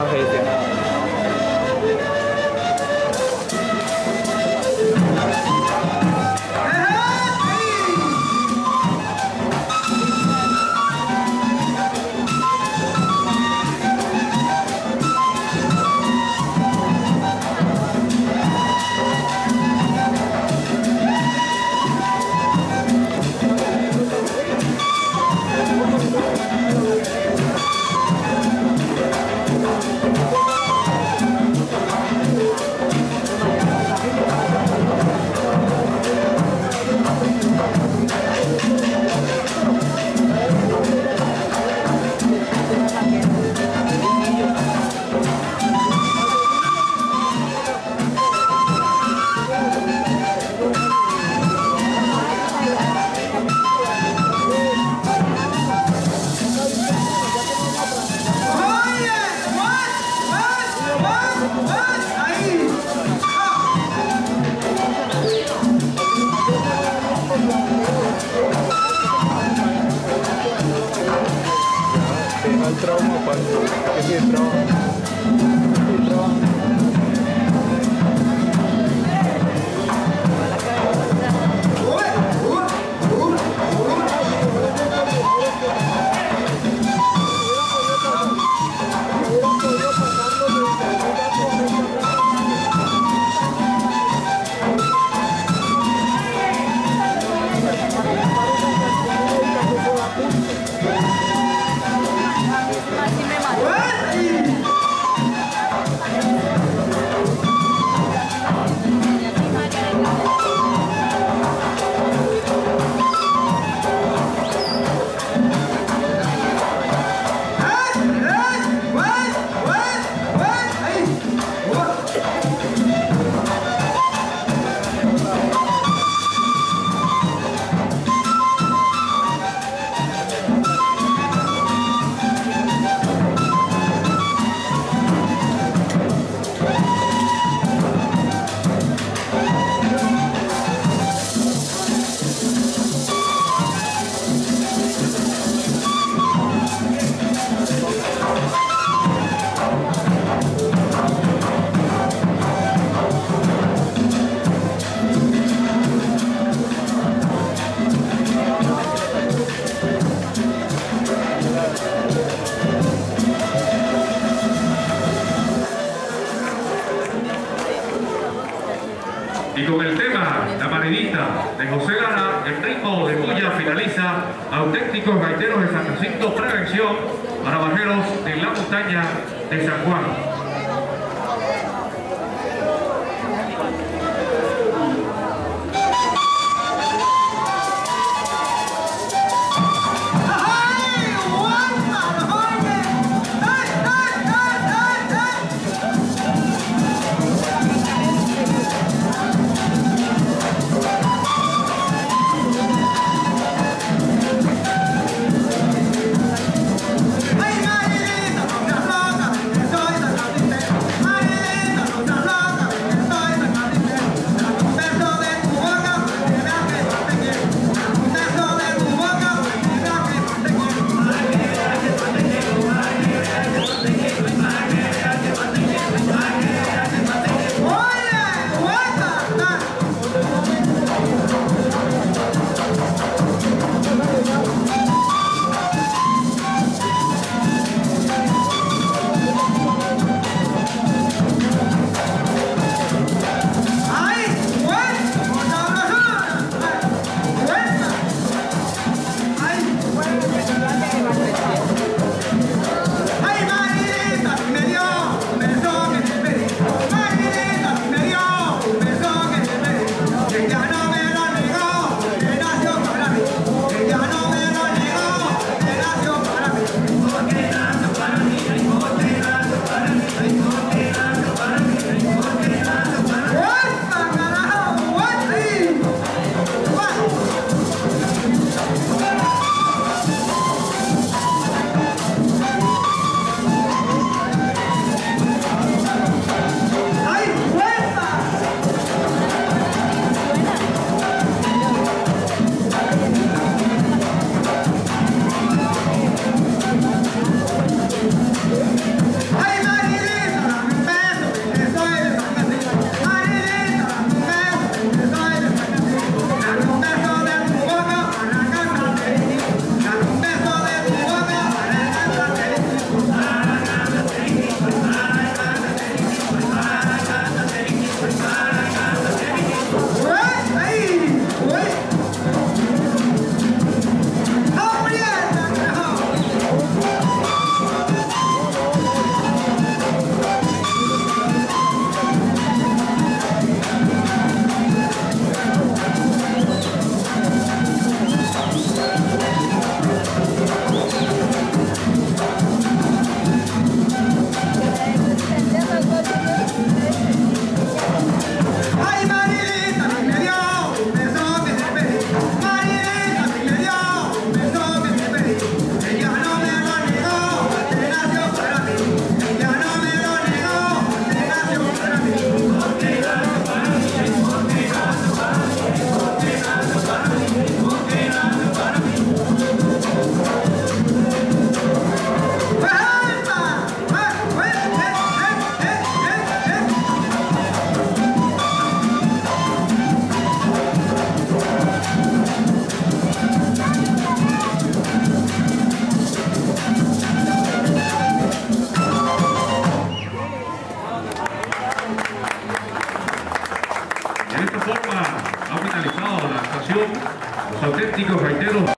el Quebrou. Y con el tema La Marinita de José Lara, el ritmo de Bulla finaliza auténticos gaiteros de San Jacinto Prevención para bajeros de la montaña de San Juan.